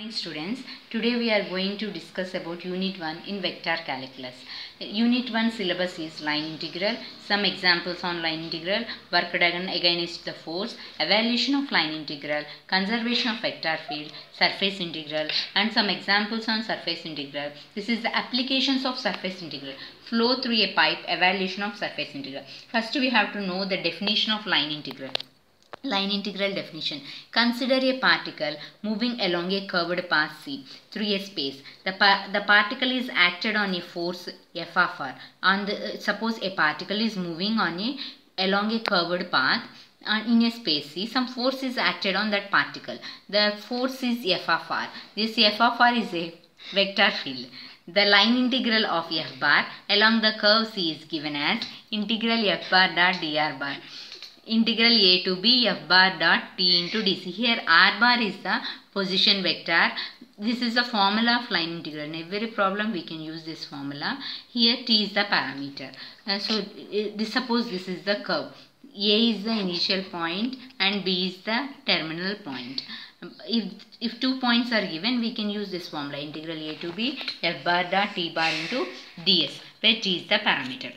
morning students. Today we are going to discuss about unit 1 in vector calculus. Unit 1 syllabus is line integral. Some examples on line integral. Work done against the force. Evaluation of line integral. Conservation of vector field. Surface integral. And some examples on surface integral. This is the applications of surface integral. Flow through a pipe. Evaluation of surface integral. First we have to know the definition of line integral Line integral definition. Consider a particle moving along a curved path C through a space. The, pa- the particle is acted on a force F of R. On the, uh, suppose a particle is moving on a along a curved path uh, in a space C. Some force is acted on that particle. The force is F of R. This F of R is a vector field. The line integral of F bar along the curve C is given as integral F bar dot dr bar integral a to b f bar dot t into dc. Here r bar is the position vector. This is the formula of line integral. In every problem we can use this formula. Here t is the parameter. Uh, so uh, this, suppose this is the curve. A is the initial point and B is the terminal point. If, if two points are given, we can use this formula integral A to B f bar dot t bar into ds where t is the parameter.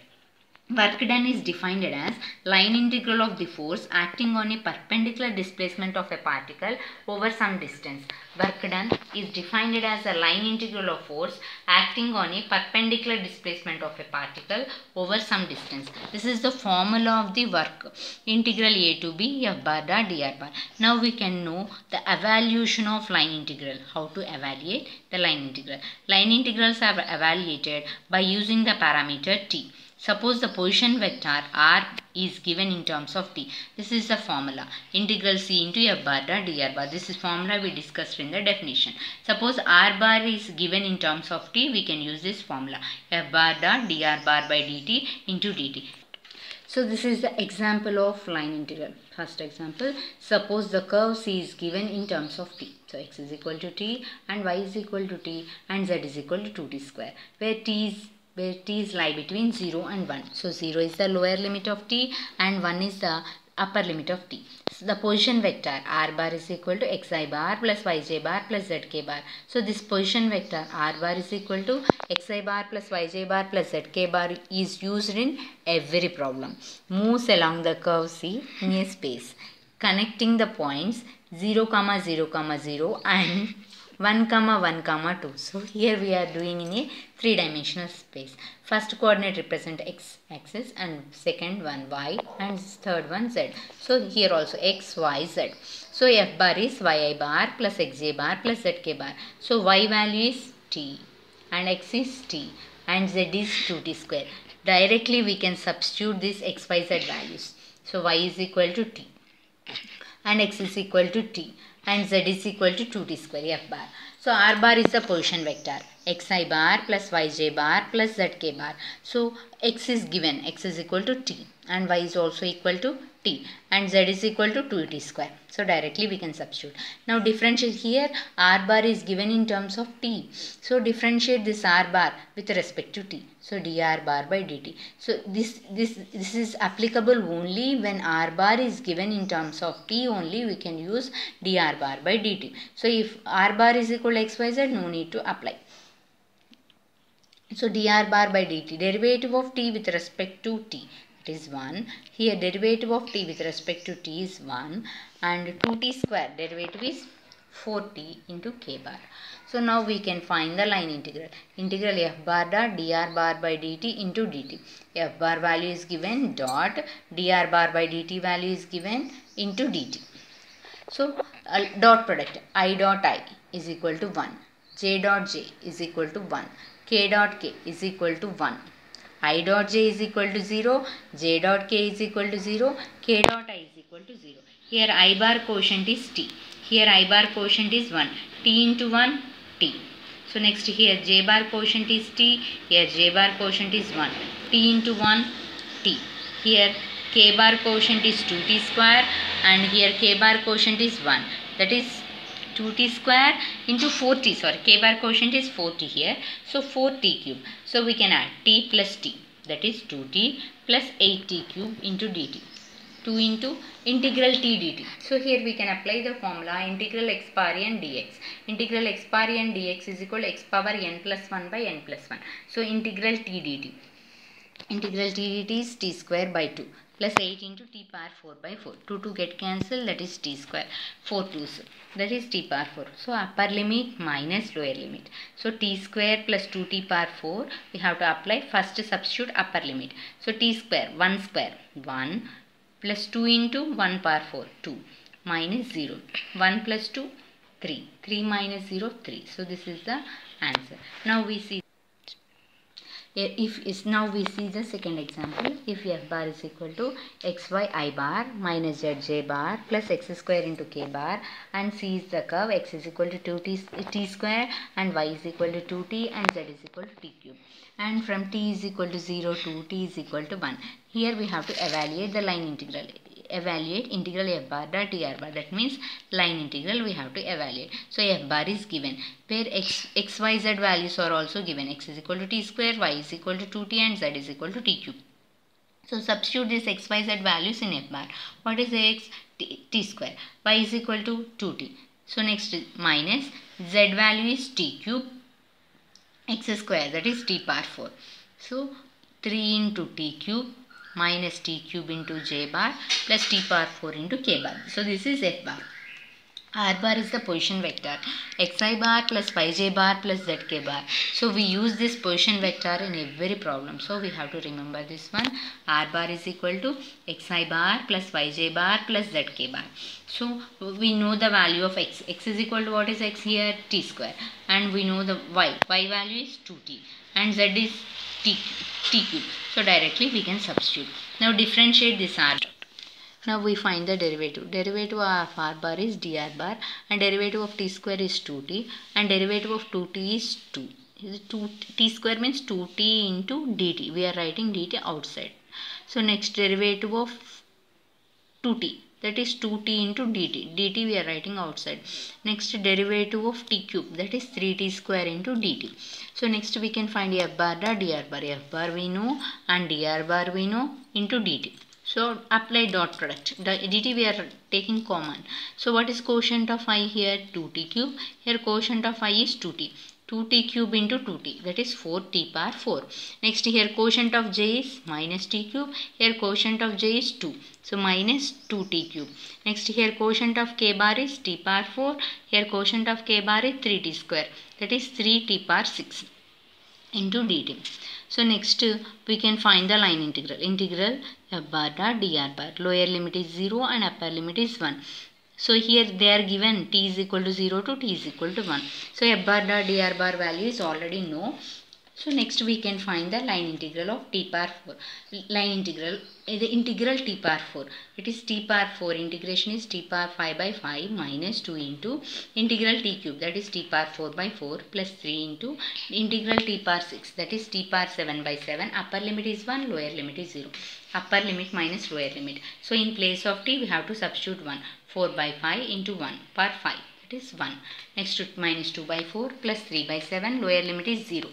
Work done is defined as line integral of the force acting on a perpendicular displacement of a particle over some distance. Work done is defined as a line integral of force acting on a perpendicular displacement of a particle over some distance. This is the formula of the work. Integral a to b f bar dot dr bar. Now we can know the evaluation of line integral. How to evaluate the line integral. Line integrals are evaluated by using the parameter t. Suppose the position vector r is given in terms of t. This is the formula. Integral c into f bar dr bar. This is formula we discussed in the definition. Suppose r bar is given in terms of t. We can use this formula. f bar dot dr bar by dt into dt. So this is the example of line integral. First example, suppose the curve C is given in terms of t. So x is equal to t and y is equal to t and z is equal to 2t square where t is where t is lie between 0 and 1. So 0 is the lower limit of t and 1 is the upper limit of t. So the position vector r bar is equal to xi bar plus yj bar plus zk bar. So this position vector r bar is equal to xi bar plus yj bar plus zk bar is used in every problem. Moves along the curve C in a space connecting the points 0 comma 0 comma 0 and 1 comma 1 comma 2 so here we are doing in a three dimensional space. First coordinate represent x axis and second one y and third one z. So here also x y z. So f bar is yi bar plus xj bar plus zk bar. So y value is t and x is t and z is 2t square. Directly we can substitute this x y z values. So y is equal to t and x is equal to t and z is equal to 2t square f bar. So r bar is the position vector xi bar plus yj bar plus zk bar. So x is given x is equal to t and y is also equal to t and z is equal to 2t square. So directly we can substitute. Now differentiate here r bar is given in terms of t. So differentiate this r bar with respect to t. So dr bar by dt. So this this this is applicable only when r bar is given in terms of t only we can use dr bar by dt. So if r bar is equal to xyz no need to apply. So dr bar by dt derivative of t with respect to t it is 1. Here derivative of t with respect to t is 1 and 2t square derivative is 4t into k bar. So now we can find the line integral. Integral f bar dot dr bar by dt into dt. f bar value is given dot dr bar by dt value is given into dt. So uh, dot product i dot i is equal to 1. j dot j is equal to 1. k dot k is equal to 1 i dot j is equal to 0, j dot k is equal to 0, k dot i is equal to 0. Here i bar quotient is t. Here i bar quotient is 1. t into 1, t. So next here j bar quotient is t. Here j bar quotient is 1. t into 1, t. Here k bar quotient is 2t square and here k bar quotient is 1. That is 2t square into 4t sorry k bar quotient is 4t here so 4t cube so we can add t plus t that is 2t plus 8t cube into dt 2 into integral t dt. So here we can apply the formula integral x power n dx. Integral x power n dx is equal to x power n plus 1 by n plus 1. So integral t dt. Integral t dt is t square by 2 plus 8 into t power 4 by 4. 2 to get cancelled that is t square. 4 2s that is t power 4. So upper limit minus lower limit. So t square plus 2t power 4 we have to apply first substitute upper limit. So t square 1 square 1 plus 2 into 1 power 4 2 minus 0. 1 plus 2 3. 3 minus 0 3. So this is the answer. Now we see Eh, if is now we see the second example. If f bar is equal to xy i bar minus zj bar plus x square into k bar and c is the curve. X is equal to 2t t square and y is equal to 2t and z is equal to t cube. And from t is equal to 0 to t is equal to 1 here we have to evaluate the line integral evaluate integral f bar dot dr bar. That means line integral we have to evaluate. So f bar is given where x x y z values are also given. X is equal to t square y is equal to 2t and z is equal to t cube. So substitute this x y z values in f bar. What is x? T, t square. Y is equal to 2t so next minus z value is t cube. X square that is t power 4 so 3 into t cube minus t cube into j bar plus t power 4 into k bar. So this is f bar. R bar is the position vector. xi bar plus yj bar plus zk bar. So we use this position vector in every problem. So we have to remember this one. R bar is equal to xi bar plus yj bar plus zk bar. So we know the value of x. x is equal to what is x here? t square. And we know the y. y value is 2t. And z is t, t cube. So directly we can substitute. Now differentiate this r. Now we find the derivative. Derivative of r bar is dr bar and derivative of t square is 2t and derivative of 2t is 2. 2 t square means 2t into dt. We are writing dt outside. So next derivative of 2t that is 2t into dt. dt we are writing outside. Next derivative of t cube that is 3t square into dt. So next we can find f bar da dr bar. f bar we know and dr bar we know into dt. So apply dot product. The dt we are taking common. So what is quotient of i here? 2t cube. Here quotient of i is 2t. 2t cube into 2t that is 4t power 4. Next here quotient of j is minus t cube. Here quotient of j is 2. So minus 2t cube. Next here quotient of k bar is t power 4. Here quotient of k bar is 3t square that is 3t power 6 into dt. So next we can find the line integral. Integral f bar dot dr bar. Lower limit is 0 and upper limit is 1. So here they are given t is equal to 0 to t is equal to 1. So f bar dot dr bar value is already known. So next we can find the line integral of t power 4. Line integral, eh, the integral t power 4. It is t power 4 integration is t power 5 by 5 minus 2 into integral t cube that is t power 4 by 4 plus 3 into integral t power 6 that is t power 7 by 7. Upper limit is 1, lower limit is 0. Upper limit minus lower limit. So in place of t we have to substitute 1. 4 by 5 into 1 power 5 it is 1 next to minus 2 by 4 plus 3 by 7 lower limit is 0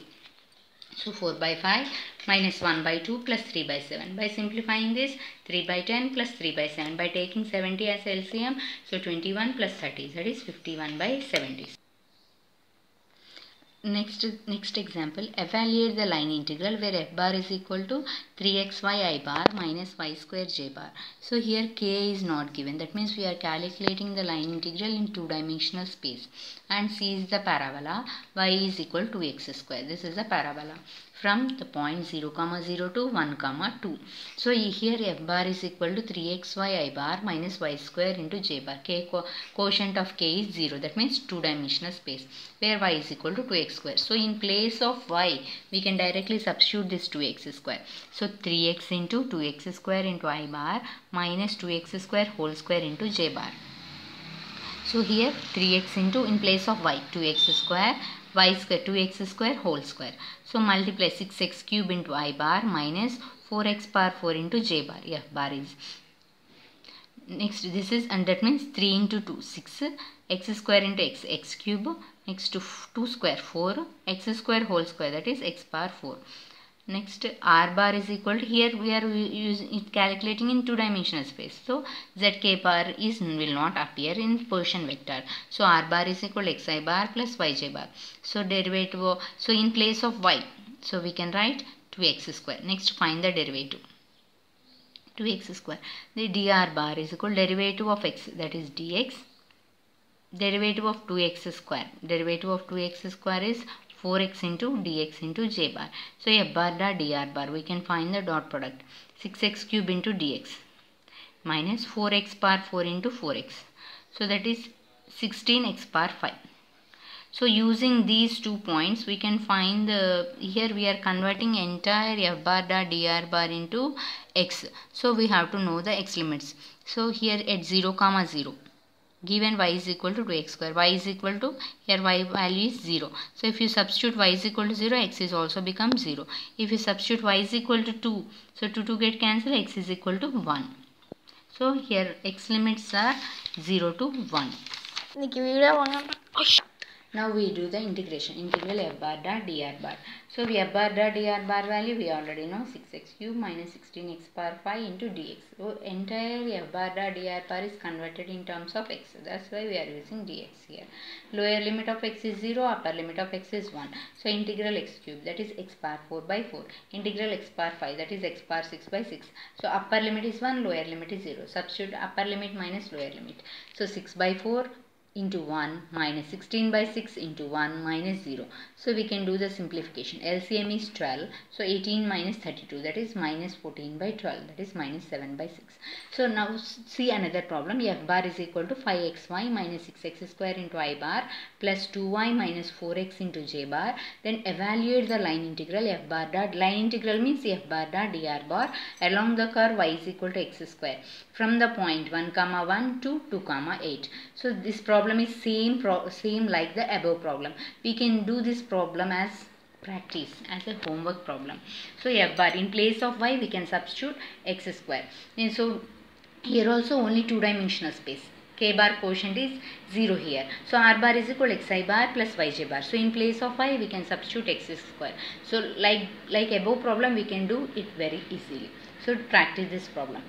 so 4 by 5 minus 1 by 2 plus 3 by 7 by simplifying this 3 by 10 plus 3 by 7 by taking 70 as LCM so 21 plus 30 that is 51 by 70 next next example evaluate the line integral where f bar is equal to 3xy i bar minus y square j bar. So here k is not given. That means we are calculating the line integral in two dimensional space. And c is the parabola. Y is equal to x square. This is the parabola from the point 0 comma 0 to 1 comma 2 so here f bar is equal to 3xy i bar minus y square into j bar. K co quotient of k is 0 that means two dimensional space where y is equal to 2x square. So in place of y we can directly substitute this 2x square. So 3x into 2x square into i bar minus 2x square whole square into j bar. So here 3x into in place of y 2x square y square 2x square whole square. So multiply 6x cube into i bar minus 4x power 4 into j bar. f bar is. Next this is and that means 3 into 2 6 x square into x x cube next to 2 square 4 x square whole square that is x power 4. Next r bar is equal to here we are using calculating in two dimensional space. So zk bar is will not appear in position vector. So r bar is equal to xi bar plus yj bar. So derivative so in place of y so we can write 2x square. Next find the derivative. 2x square. The dr bar is equal derivative of x that is dx derivative of 2x square. Derivative of 2x square is 4x into dx into j bar. So f bar dot dr bar we can find the dot product 6x cube into dx minus 4x bar 4 into 4x. So that is 16x bar 5. So using these two points we can find the here we are converting entire f bar dot dr bar into x. So we have to know the x limits. So here at 0 comma 0 given y is equal to 2x square. y is equal to here y value is 0 so if you substitute y is equal to 0 x is also become 0 if you substitute y is equal to 2 so 2 2 get cancelled x is equal to 1 so here x limits are 0 to 1 now we do the integration. Integral f bar dot dr bar. So we f bar dot dr bar value we already know 6x cube minus 16x bar 5 into dx. So entire f bar dot dr bar is converted in terms of x. That's why we are using dx here. Lower limit of x is 0, upper limit of x is 1. So integral x cube that is x bar 4 by 4. Integral x bar 5 that is x bar 6 by 6. So upper limit is 1, lower limit is 0. Substitute upper limit minus lower limit. So 6 by 4 into 1 minus 16 by 6 into 1 minus 0. So we can do the simplification. LCM is 12. So 18 minus 32 that is minus 14 by 12 that is minus 7 by 6. So now see another problem. F bar is equal to 5xy minus 6x square into i bar plus 2y minus 4x into j bar. Then evaluate the line integral f bar dot line integral means f bar dot dr bar along the curve y is equal to x square from the point 1 comma 1 to 2 comma 8. So this problem problem is same pro same like the above problem we can do this problem as practice as a homework problem so yeah but in place of y we can substitute x square and so here also only two dimensional space k bar quotient is 0 here. So r bar is equal to xi bar plus yj bar. So in place of y we can substitute x square. So like like above problem we can do it very easily. So practice this problem.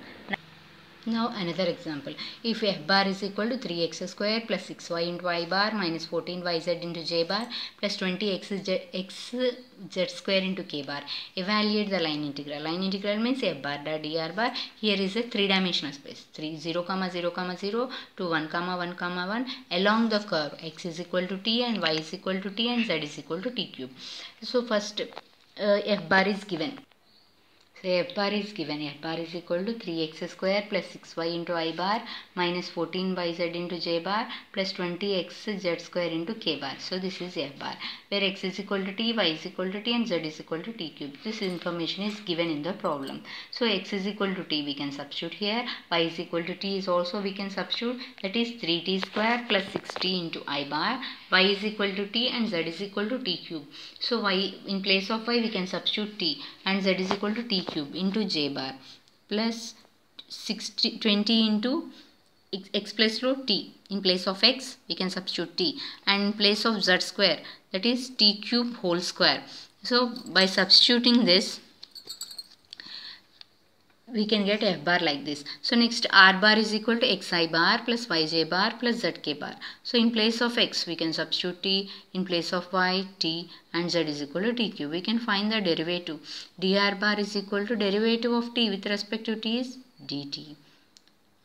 Now another example. If f bar is equal to 3x square plus 6y into y bar minus 14yz into j bar plus 20x x z square into k bar. Evaluate the line integral. Line integral means f bar dot dr bar. Here is a three dimensional space. 3 0 comma 0 comma 0 to 1 comma 1 comma 1 along the curve x is equal to t and y is equal to t and z is equal to t cube. So first uh, f bar is given so f bar is given. f bar is equal to 3x square plus 6y into i bar minus 14 by z into j bar plus 20x z square into k bar. So this is f bar where x is equal to t, y is equal to t and z is equal to t cube. This information is given in the problem. So x is equal to t we can substitute here. y is equal to t is also we can substitute that is 3t square plus 6t into i bar. Y is equal to t and z is equal to t cube. So y in place of y we can substitute t and z is equal to t cube into j bar plus 60, 20 into x plus rho t. In place of x we can substitute t. And in place of z square that is t cube whole square. So by substituting this we can get f bar like this. So next r bar is equal to xi bar plus yj bar plus zk bar. So in place of x we can substitute t, in place of y t and z is equal to t cube. We can find the derivative. dr bar is equal to derivative of t with respect to t is dt.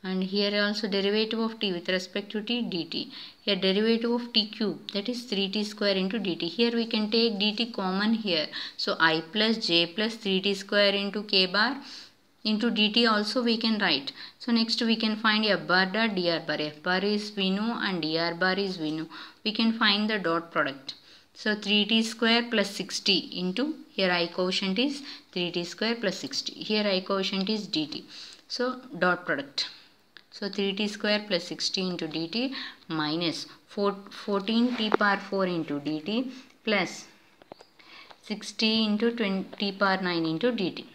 And here also derivative of t with respect to t dt. Here derivative of t cube that is 3t square into dt. Here we can take dt common here. So i plus j plus 3t square into k bar into dt also we can write. So next we can find f bar dot dr bar. f bar is we know and dr bar is we know. We can find the dot product. So 3t square plus 60 into here i quotient is 3t square plus 60. Here i quotient is dt. So dot product. So 3t square plus 60 into dt minus 4, 14t power 4 into dt plus 60 into 20 power 9 into dt.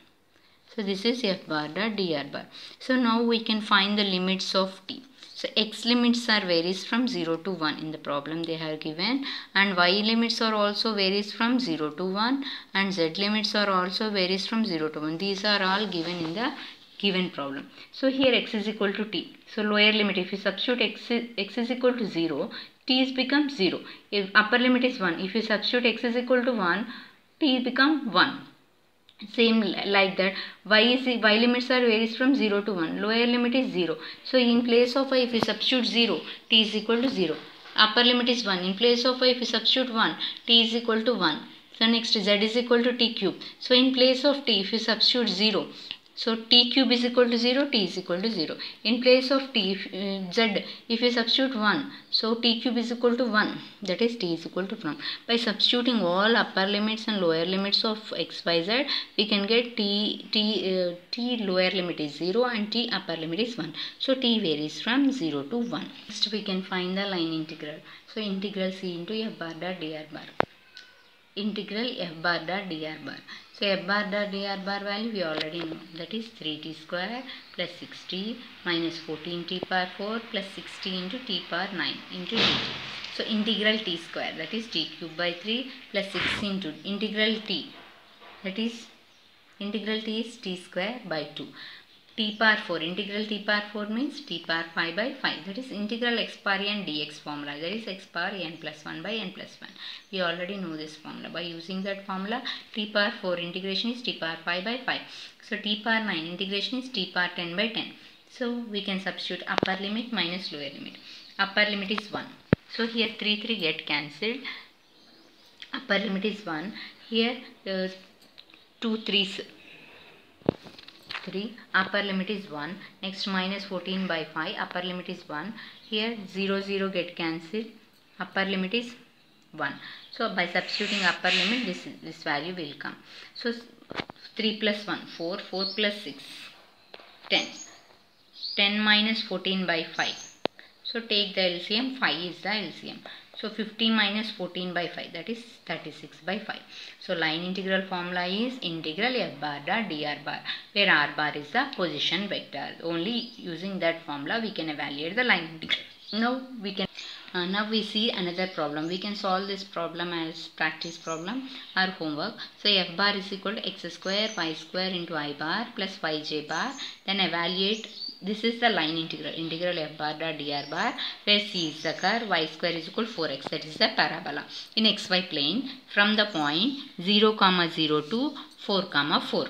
So this is f bar dot dr bar. So now we can find the limits of t. so x limits are varies from 0 to 1 in the problem they have given. And y limits are also varies from 0 to 1 and z limits are also varies from 0 to 1 these are all given in the given problem. So here x is equal to t. So lower limit if you substitute x, x is equal to 0 t is become 0 if upper limit is 1 if you substitute x is equal to 1 t is become 1 same like that. Y is y limits are varies from 0 to 1 lower limit is 0 so in place of y if you substitute 0 t is equal to 0 upper limit is 1 in place of y if you substitute 1 t is equal to 1 so next z is equal to t cube. So in place of t if you substitute 0 so t cube is equal to 0, t is equal to 0. In place of t, if, uh, z, if you substitute 1, so t cube is equal to 1, that is t is equal to 1. By substituting all upper limits and lower limits of x, y, z, we can get t, t, uh, t lower limit is 0 and t upper limit is 1. So t varies from 0 to 1. Next we can find the line integral. So integral c into f bar dot dr bar integral f bar dot dr bar. So f bar dot dr bar value we already know that is 3t square plus 6t minus 14t power 4 plus 60 into t power 9 into dt. So integral t square that is t cube by 3 plus 6 into integral t that is integral t is t square by 2 t power 4 integral t power 4 means t power 5 by 5 that is integral x power n dx formula. That is x power n plus 1 by n plus 1 we already know this formula. By using that formula t power 4 integration is t power 5 by 5 so t power 9 integration is t power 10 by 10 so we can substitute upper limit minus lower limit. Upper limit is 1 so here 3 3 get cancelled. Upper limit is 1 here uh, 2 3's 3 upper limit is 1 next minus 14 by 5 upper limit is 1 here 0 0 get cancelled upper limit is 1 so by substituting upper limit this this value will come. So 3 plus 1 4 4 plus 6 10 10 minus 14 by 5 so take the LCM 5 is the LCM so 15 minus 14 by 5 that is 36 by 5. So line integral formula is integral f bar dot dr bar where r bar is the position vector. Only using that formula we can evaluate the line integral. Now we can uh, now we see another problem. We can solve this problem as practice problem or homework. So f bar is equal to x square y square into i bar plus yj bar. Then evaluate this is the line integral integral f bar dot dr bar where c is the curve y square is equal to 4x that is the parabola. In xy plane from the point 0 comma 0 to 4 comma 4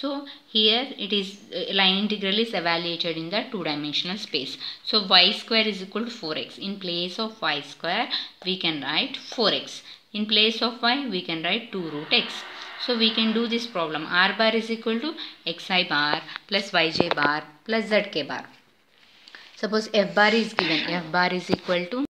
so here it is uh, line integral is evaluated in the two dimensional space. So y square is equal to 4x in place of y square we can write 4x in place of y we can write 2 root x so we can do this problem. R bar is equal to xi bar plus yj bar plus zk bar. Suppose f bar is given. f bar is equal to